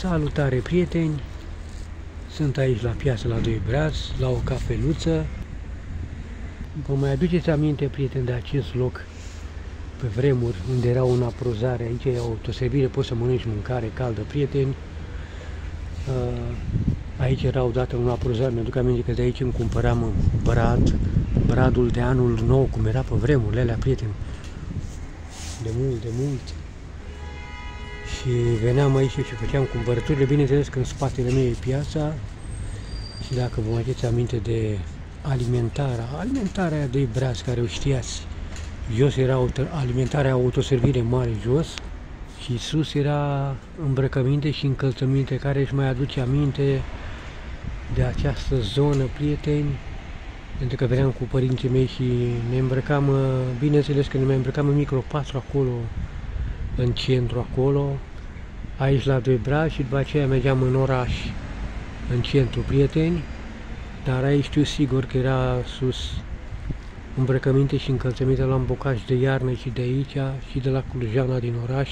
Salutare prieteni! Sunt aici la piața la Doi Braț, la o cafeluță. Vă mai aduceți aminte, prieteni, de acest loc pe vremuri, unde era un aprozare, aici e autoservire, poți să mănânci mâncare caldă, prieteni. Uh, aici era odată un aprozare, mi-aduc aminte că de aici îmi cumpăram brad, bradul de anul nou, cum era pe vremurile alea, prieteni. De mult, de mult și veneam aici și făceam cumpărăturile, bineînțeles că în spatele meu e piața și dacă vă mai aminte de alimentarea, alimentarea de braț care o știați, jos era alimentarea autoservire mare jos și sus era îmbrăcăminte și încălțăminte care își mai aduce aminte de această zonă, prieteni, pentru că veneam cu părinții mei și ne îmbrăcam, bineînțeles că ne mai îmbrăcam în micro 4 acolo, în centru acolo, aici la Doi Brazi și după aceea mergeam în oraș, în centru prieteni, dar aici știu sigur că era sus îmbrăcăminte și încălțăminte la bocaj de iarnă și de aici și de la Clujana din oraș,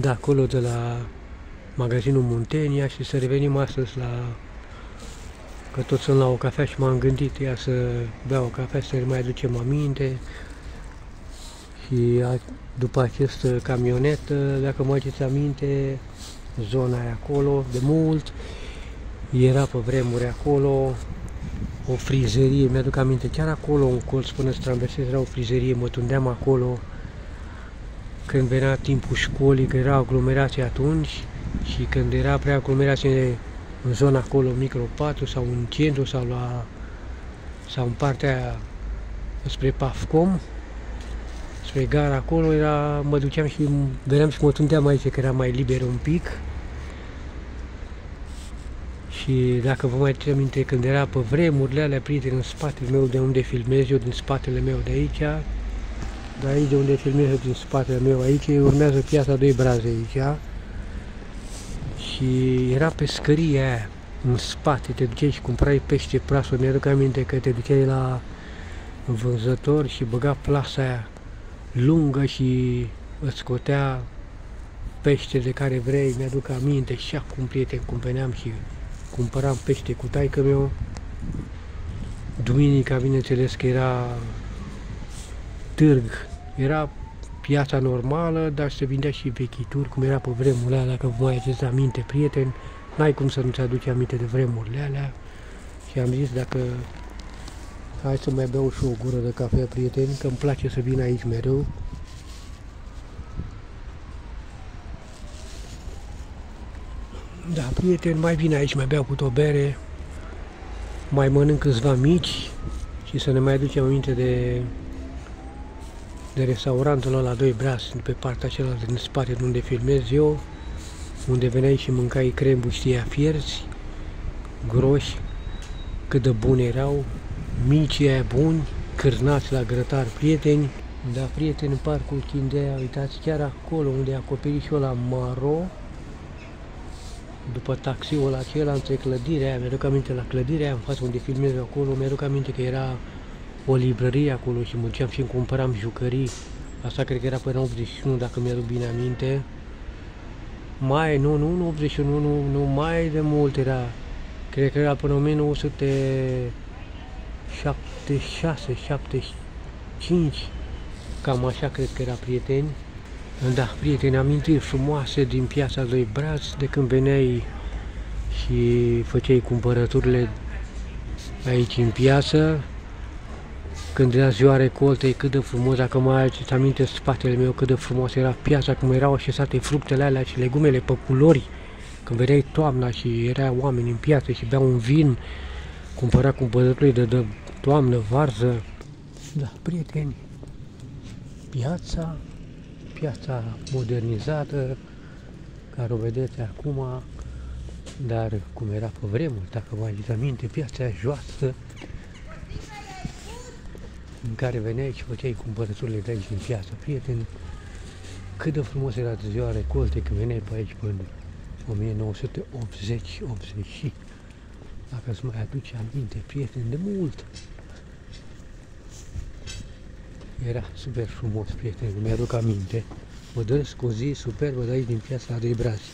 de acolo de la magazinul Muntenia și să revenim astăzi la că tot sunt la o cafea și m-am gândit ea să bea o cafea, să mai aducem aminte, și după această camionetă, dacă mă aduceți aminte, zona e acolo, de mult, era pe vremuri acolo, o frizerie, mi-aduc aminte, chiar acolo, în colț până să era o frizerie, mă tundeam acolo, când venea timpul școlii, că era aglomerație atunci, și când era prea aglomerație în zona acolo, micro 4 sau în centru sau la sau în partea spre Pafcom, spre gara acolo, era, mă duceam și veneam și mă tundeam aici, că era mai liber un pic. Și dacă vă mai țin aminte, când era pe vremurile alea, prieteni, în spatele meu, de unde filmez eu, din spatele meu de aici, de aici de unde filmez eu, din spatele meu aici, urmează piața doi braze aici, și era pescăria aia, în spate, te duceai și cumprai pește prasul, mi-aduc aminte că te duceai la vânzător și băga plasa aia lungă și îți scotea pește de care vrei, mi-aduc aminte și acum, prieten, cumpăneam și cumpăram pește cu taică meu. Duminica, bineînțeles că era târg, era piața normală, dar se vindea și vechituri, cum era pe vremurile alea, dacă vă mai aduceți aminte, prieteni, n-ai cum să nu-ți aduci aminte de vremurile alea. Și am zis, dacă Hai să mai beau și o gură de cafea, prieteni, că îmi place să vin aici mereu. Da, prieteni, mai vin aici, mai beau cu o bere, mai mănânc câțiva mici și să ne mai aducem aminte de de restaurantul ăla la doi braț, pe partea cealaltă din spate de unde filmez eu, unde veneai și mâncai crem buștia fierți, groși, cât de buni erau, mici aia buni, cârnați la grătar prieteni, da, prieteni, în parcul Chindea, uitați, chiar acolo unde e acoperișul la maro, după taxiul acela între clădirea aia, mi-aduc aminte la clădirea aia, în față unde filmez acolo, mi-aduc aminte că era o librărie acolo și mă duceam și îmi cumpăram jucării. Asta cred că era până 81, dacă mi-aduc bine aminte. Mai, nu, nu, nu 81, nu, nu, mai de mult era. Cred că era până 1900 76, 75, cam așa cred că era prieteni. Da, prieteni, amintiri frumoase din piața lui Braț, de când veneai și făceai cumpărăturile aici în piață, când era ziua recoltei, cât de frumos, dacă mai aduceți aminte spatele meu, cât de frumos era piața, cum erau așezate fructele alea și legumele pe culori, când veneai toamna și era oameni în piață și beau un vin, cumpăra cumpărăturile de, de toamnă, varză. Da, prieteni, piața, piața modernizată, care o vedeți acum, dar cum era pe vremuri, dacă vă aduceți aminte, piața joasă, în care veneai și făceai cumpărăturile de aici din piață. Prieteni, cât de frumos era ziua recolte când veneai pe aici până 1980-80 dacă îți mai aduce aminte, prieteni, de mult. Era super frumos, prieteni, mi-aduc aminte. Mă doresc o zi superbă de aici din piața de Brazi.